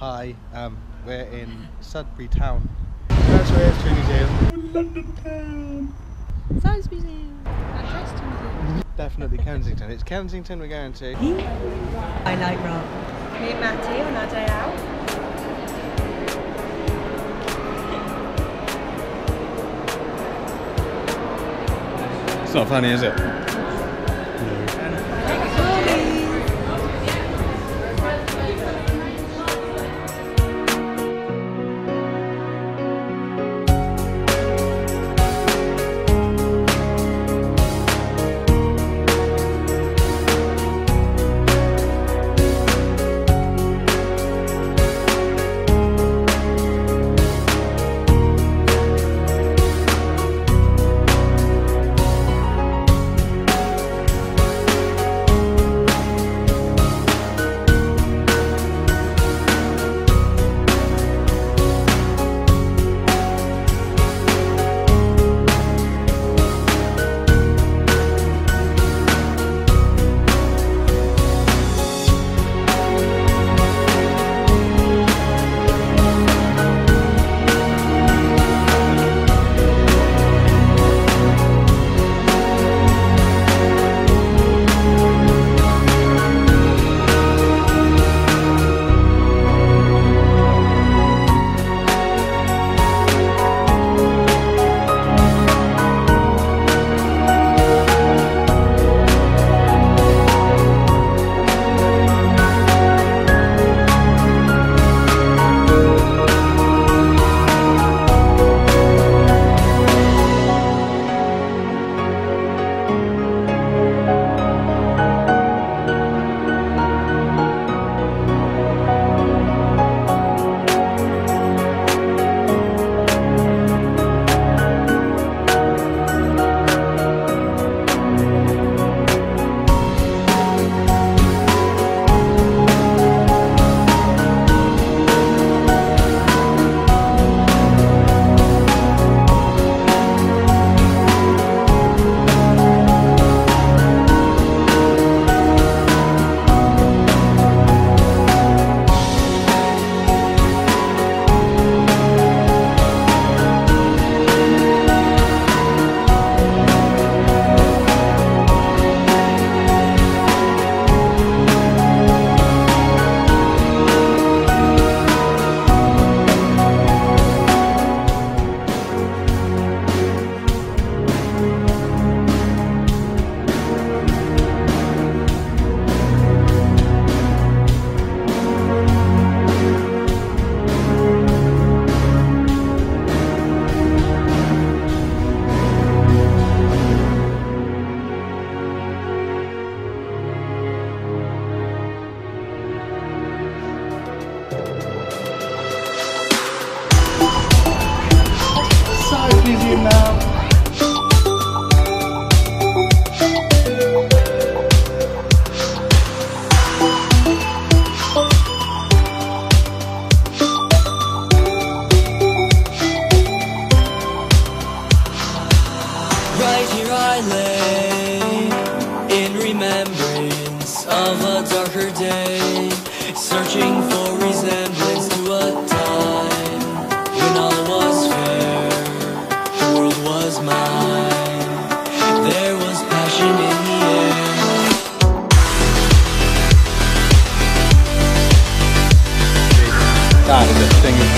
Hi, um, we're in Sudbury Town. That's where it's Museum. London Town. Science Museum. Manchester Museum. Definitely Kensington. It's Kensington we're going to. I like rock. Me and Matty on our day out. It's not funny, is it? I lay in remembrance of a darker day, searching for resemblance to a time when all was fair, the world was mine, there was passion in the air. That is a thing of beauty.